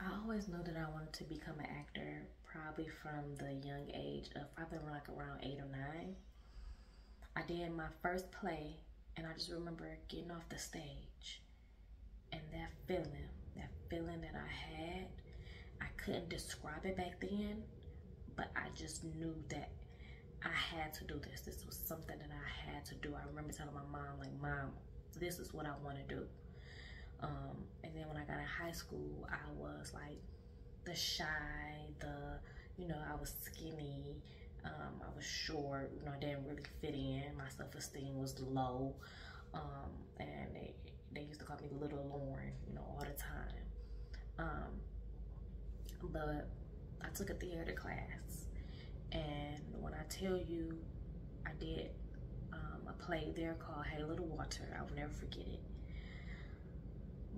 I always knew that I wanted to become an actor probably from the young age of probably like around eight or nine. I did my first play and I just remember getting off the stage and that feeling, that feeling that I had, I couldn't describe it back then, but I just knew that I had to do this. This was something that I had to do. I remember telling my mom, like, Mom, this is what I want to do. Um, then when I got in high school, I was like the shy, the, you know, I was skinny, um, I was short, you know, I didn't really fit in. My self-esteem was low. Um, and they, they used to call me Little Lauren, you know, all the time. Um, but I took a theater class. And when I tell you, I did um, a play there called Hey Little Walter. I'll never forget it.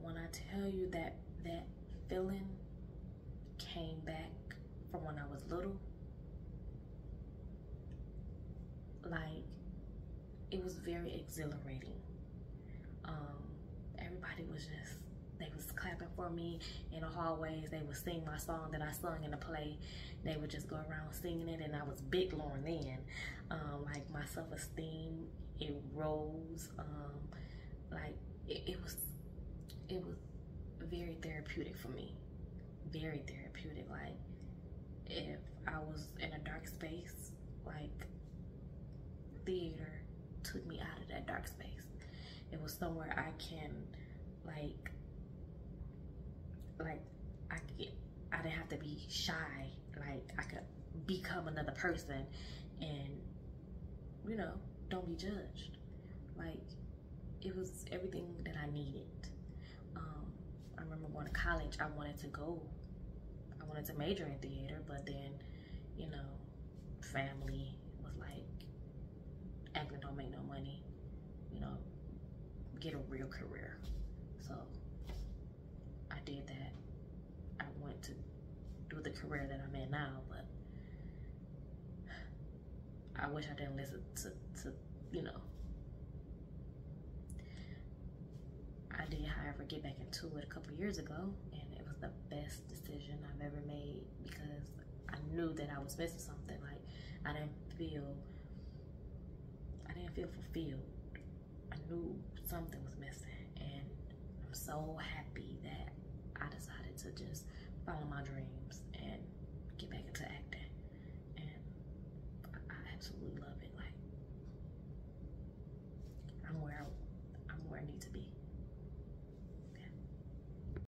When I tell you that that feeling came back from when I was little, like it was very exhilarating. Um, everybody was just they was clapping for me in the hallways. They would sing my song that I sung in the play. They would just go around singing it, and I was big Lauren then. Um, like my self esteem, it rose. Um, like it, it was, it was very therapeutic for me. Very therapeutic. Like if I was in a dark space, like theater took me out of that dark space. It was somewhere I can like like I could I didn't have to be shy. Like I could become another person and you know, don't be judged. Like it was everything that I needed. Going to college, I wanted to go, I wanted to major in theater, but then, you know, family was like, acting don't make no money, you know, get a real career. So I did that. I went to do the career that I'm in now, but I wish I didn't listen to, to you know. ever get back into it a couple years ago, and it was the best decision I've ever made because I knew that I was missing something. Like I didn't feel, I didn't feel fulfilled. I knew something was missing, and I'm so happy that I decided to just follow my dreams and get back into acting. And I, absolutely love it. Like I'm where I, I'm where I need to be.